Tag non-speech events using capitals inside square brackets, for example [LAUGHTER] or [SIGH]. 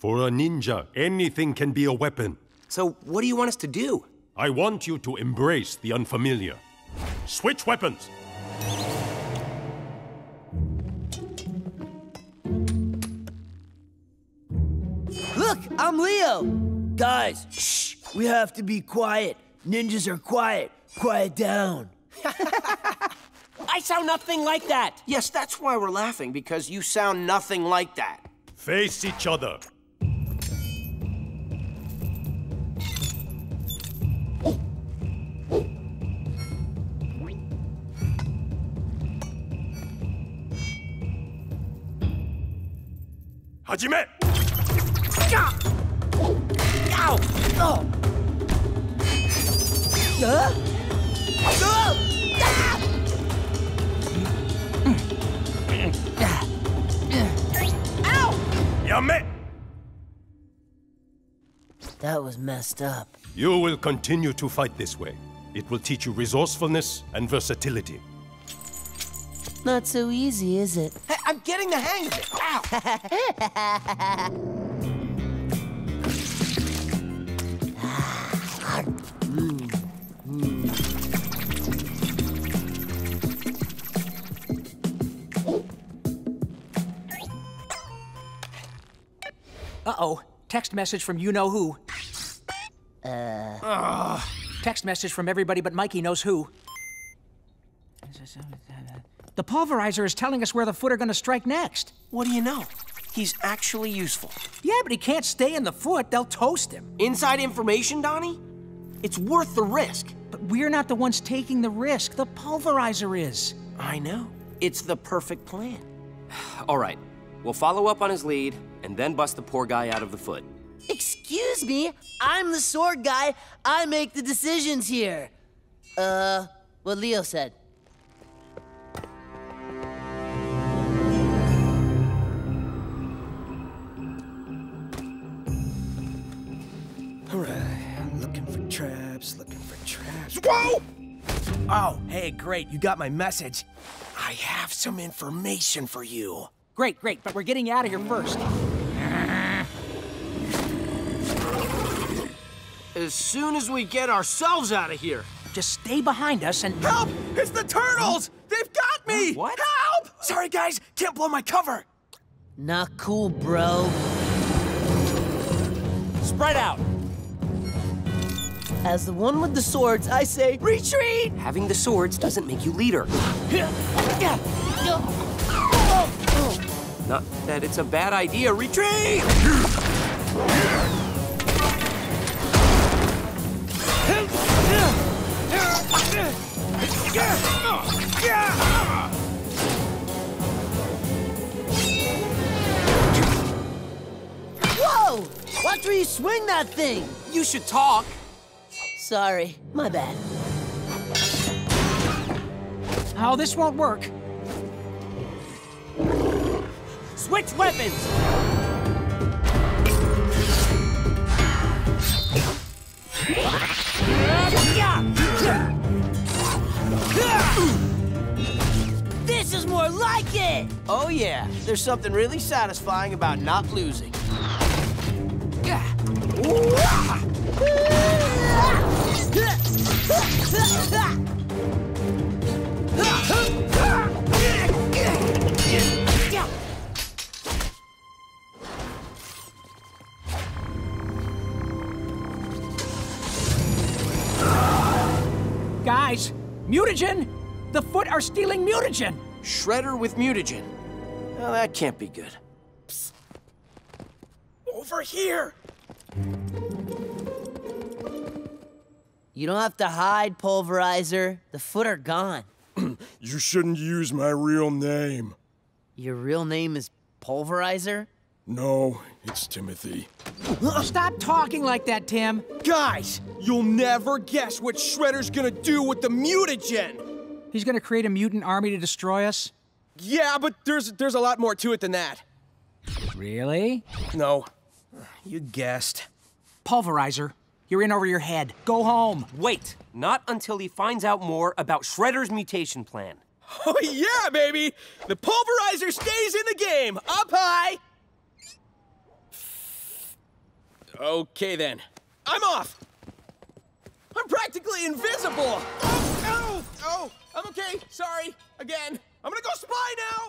For a ninja, anything can be a weapon. So, what do you want us to do? I want you to embrace the unfamiliar. Switch weapons! Look, I'm Leo. Guys, shh. We have to be quiet. Ninjas are quiet. Quiet down. [LAUGHS] I sound nothing like that. Yes, that's why we're laughing, because you sound nothing like that. Face each other. Hajime! Ow! Huh? Yame! That was messed up. You will continue to fight this way. It will teach you resourcefulness and versatility. Not so easy, is it? Hey, I'm getting the hang of it. Ow! Uh-oh. Text message from you know who. Uh. Text message from everybody but Mikey knows who. The pulverizer is telling us where the foot are gonna strike next. What do you know? He's actually useful. Yeah, but he can't stay in the foot. They'll toast him. Inside information, Donnie? It's worth the risk. But we're not the ones taking the risk. The pulverizer is. I know. It's the perfect plan. [SIGHS] All right. We'll follow up on his lead and then bust the poor guy out of the foot. Excuse me, I'm the sword guy. I make the decisions here. Uh, what Leo said. All right, looking for traps, looking for traps. Whoa! Oh, hey, great, you got my message. I have some information for you. Great, great, but we're getting out of here first. As soon as we get ourselves out of here. Just stay behind us and. Help! It's the turtles! They've got me! What? Help! Sorry, guys, can't blow my cover. Not cool, bro. Spread out. As the one with the swords, I say retreat! Having the swords doesn't make you leader. Not that it's a bad idea. Retreat! Whoa! Watch where you swing that thing! You should talk. Sorry, my bad. Oh, this won't work. Switch weapons! This is more like it! Oh, yeah. There's something really satisfying about not losing. Guys, mutagen! The foot are stealing mutagen! Shredder with mutagen. Well, that can't be good. Over here! You don't have to hide, Pulverizer. The foot are gone. [CLEARS THROAT] You shouldn't use my real name. Your real name is Pulverizer? No, it's Timothy. Stop talking like that, Tim. Guys, you'll never guess what Shredder's gonna do with the mutagen! He's gonna create a mutant army to destroy us? Yeah, but there's there's a lot more to it than that. Really? No, you guessed. Pulverizer, you're in over your head. Go home. Wait, not until he finds out more about Shredder's mutation plan. [LAUGHS] Oh yeah, baby! The pulverizer stays in the game, up high. Okay then. I'm off! I'm practically invisible! Oh, oh, oh! I'm okay, sorry. Again. I'm gonna go spy now!